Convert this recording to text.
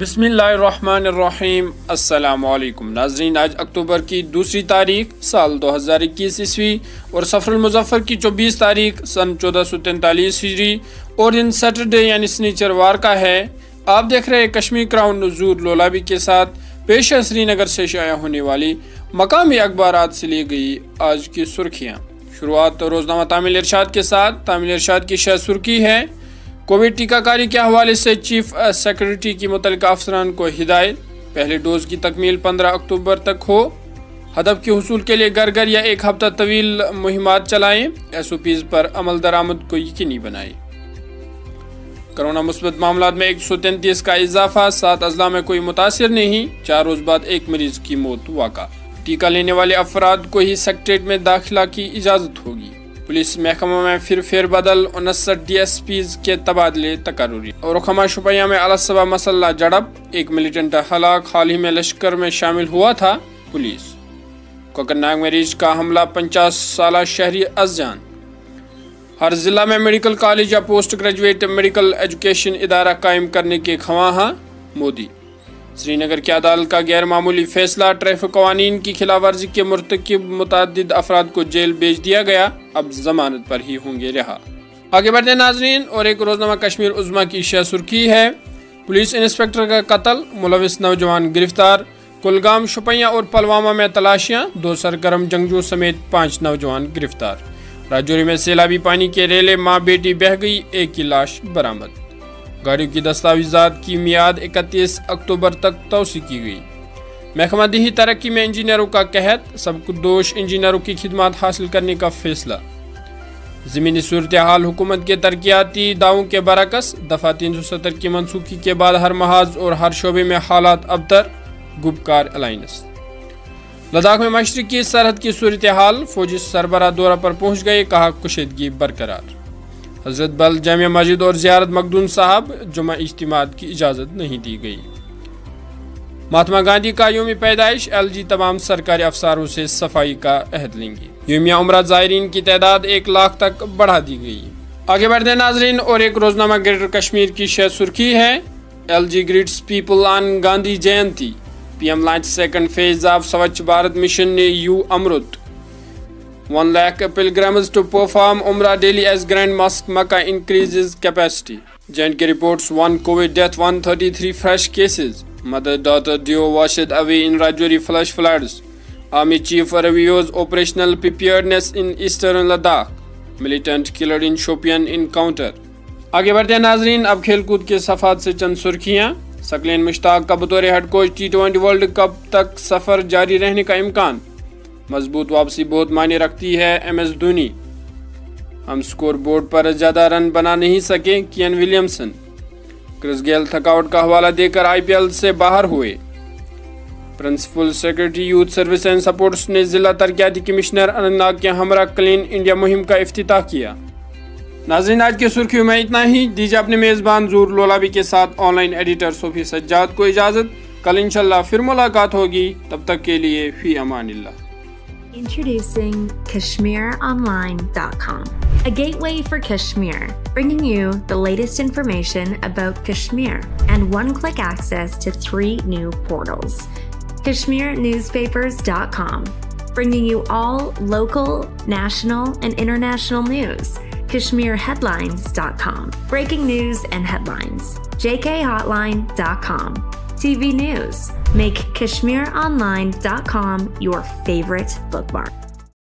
بسم اللہ الرحمن الرحیم۔ السلام علیکم۔ ناظرین، آج اکتوبر کی دوسری تاریخ سال دو ہزار اکیس عیسوی اور سفر المظفر کی چوبیس تاریخ سن چودہ سو تینتالیس ہجری۔ اور دن سیٹرڈے یعنی سنیچر وار کا ہے۔ آپ دیکھ رہے کشمیر کراؤن نزور لولابی کے ساتھ پیش سری نگر سے شائع ہونے والی مقامی اخبارات سے لی گئی آج کی سرخیاں۔ شروعات روزنامہ تعمیل ارشاد کے ساتھ۔ تعمیل ارشاد کی شہ سرخی ہے۔ کووڈ ٹیکہ کاری کے حوالے سے چیف سیکرٹری کی متعلقہ افسران کو ہدایت، پہلے ڈوز کی تکمیل پندرہ اکتوبر تک ہو۔ ہدف کے حصول کے لیے گھر گھر یا ایک ہفتہ طویل مہمات چلائیں۔ ایس او پیز پر عمل درآمد کو یقینی بنائیں۔ کرونا مثبت معاملات میں ایک سو تینتیس کا اضافہ، سات اضلاع میں کوئی متاثر نہیں۔ چار روز بعد ایک مریض کی موت، واقع۔ ٹیکہ لینے والے افراد کو ہی سیکٹریٹ میں داخلہ کی اجازت ہوگی۔ پولیس محکمہ میں پھر پھر بدل انسٹھ ڈی ایس پیز کے تبادلے تقرری اور رخما شپیہ میں علصبہ مسلح جڑپ ایک ملیٹنٹ ہلاک حال ہی میں لشکر میں شامل ہوا تھا پولیس۔ کوکرناگ مریض کا حملہ پنچاس سالہ شہری ازجان۔ ہر ضلع میں میڈیکل کالج یا پوسٹ گریجویٹ میڈیکل ایجوکیشن ادارہ قائم کرنے کے خواہاں مودی۔ سری نگر کی عدالت کا غیر معمولی فیصلہ، ٹریفک قوانین کی خلاف ورزی کے مرتکب متعدد افراد کو جیل بیچ دیا گیا۔ اب ضمانت پر ہی ہوں گے رہا۔ آگے بڑھتے ناظرین، اور ایک روزنامہ کشمیر عظما کی شہ سرخی ہے۔ پولیس انسپیکٹر کا قتل، ملوث نوجوان گرفتار، کلگام، شپیاں اور پلوامہ میں تلاشیاں، دو سرگرم جنگجو سمیت پانچ نوجوان گرفتار۔ راجوری میں سیلابی پانی کے ریلے ماں بیٹی بہ گئی، ایک کی لاش برآمد۔ گاڑیوں کی دستاویزات کی میاد اکتیس اکتوبر تک توسیع کی گئی۔ محکمہ دیہی ترقی میں انجینئروں کا قحط، سب دوش انجینئروں کی خدمات حاصل کرنے کا فیصلہ۔ زمینی صورتحال حکومت کے ترقیاتی دعووں کے برعکس، دفعہ تین سو ستر کی منسوخی کے بعد ہر محاذ اور ہر شعبے میں حالات ابتر گبکار الائنس۔ لداخ میں مشرقی سرحد کی صورتحال، فوجی سربراہ دورہ پر پہنچ گئے، کہا کشیدگی برقرار۔ حضرت بل جامع مسجد اور زیارت مقدون صاحب جمعہ اجتماع کی اجازت نہیں دی گئی۔ مہاتما گاندھی کا یوم پیدائش ایل جی تمام سرکاری افساروں سے صفائی کا عہد لیں گی یومیہ عمرہ زائرین کی تعداد ایک لاکھ تک بڑھا دی گئی۔ آگے بڑھتے ناظرین اور ایک روزنامہ گریٹر کشمیر کی شہ سرخی ہے۔ L G greets people on Gandhi Jayanti. P M launch second phase of Swachh Bharat mission نے یو امرت۔ One lakh pilgrims to perform Umrah daily as Grand Mosque Makkah increases capacity. J&K reports one COVID death, 133 fresh cases. Mother-daughter duo washed away in Rajouri flash floods. Army chief reviews operational preparedness in eastern Ladakh. Militant killed in Shopian encounter. آگے بڑھتے ہیں ناظرین اب کھیل کود کے صفحات سے چند سرخیاں سکلین مشتاق کا بطور head coach T twenty World Cup تک سفر جاری رہنے کا امکان مضبوط واپسی بہت معنی رکھتی ہے ایم ایس دھونی۔ ہم سکور بورڈ پر زیادہ رن بنا نہیں سکے کین ولیمسن۔ کرس گیل تھکاوٹ کا حوالہ دے کر آئی پی ایل سے باہر ہوئے۔ Principal secretary youth service and sports نے ضلع ترقیاتی کمشنر اننتناگ کے ہمراہ کلین انڈیا مہم کا افتتاح کیا۔ ناظرین، آج کی سرخیوں میں اتنا ہی۔ دیجیے اپنے میزبان زور لولابی کے ساتھ online editor Sufi Sajjad کو اجازت۔ کل انشاءاللہ پھر ملاقات ہوگی۔ تب تک کے لیے فی Aman Ullah. Introducing KashmirOnline.com, a gateway for Kashmir, bringing you the latest information about Kashmir and one-click access to three new portals. KashmirNewspapers.com, bringing you all local, national, and international news. KashmirHeadlines.com, breaking news and headlines. JKHotline.com, TV news. Make KashmirOnline.com your favorite bookmark.